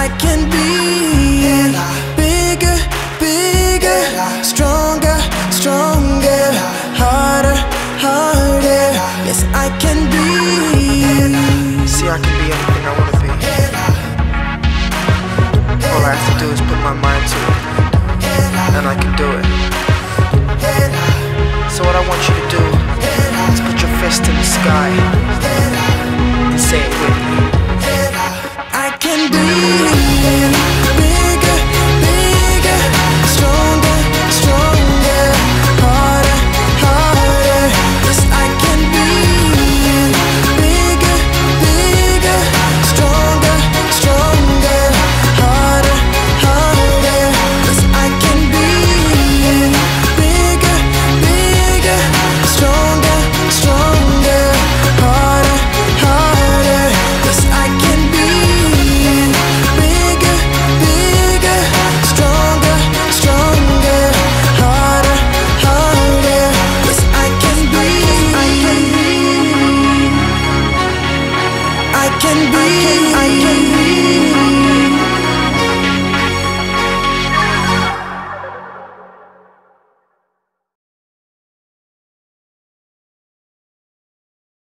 I can be Bigger, bigger Stronger, stronger Harder, harder. Yes, I can be. See, I can be anything I wanna be. All I have to do is put my mind to it. And I can do it. So what I want you to do Is put your fist in the sky. And say it with me. Can be. I can breathe.